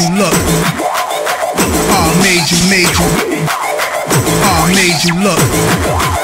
you look. I made you, made you. I made you look.